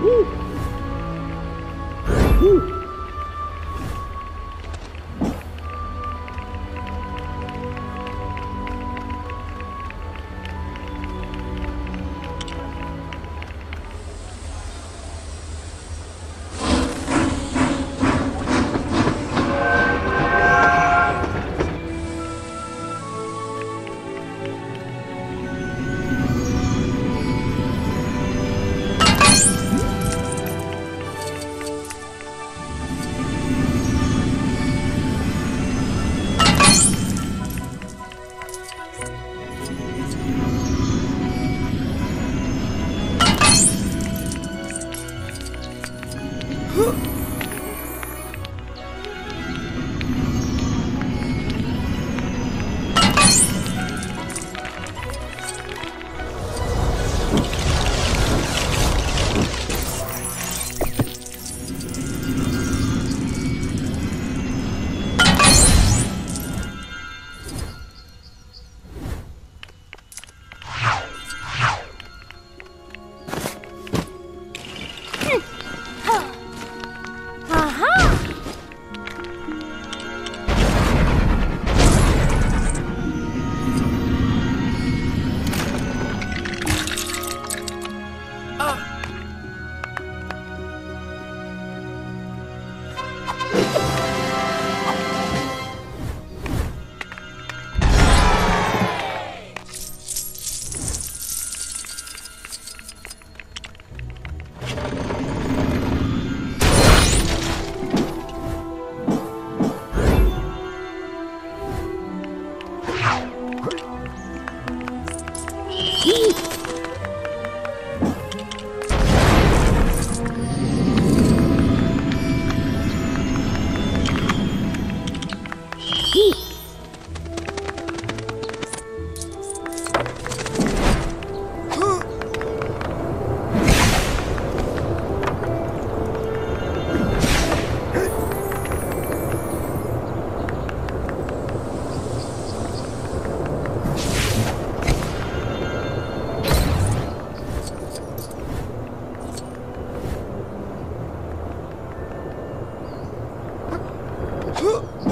Woo! 呃呃